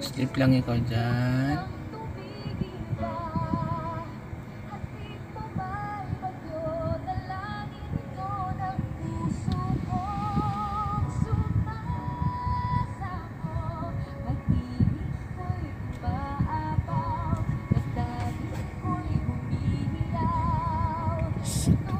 Sleep lang ikaw dyan. Sleep.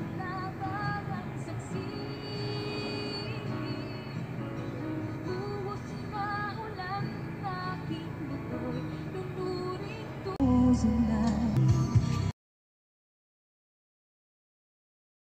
love.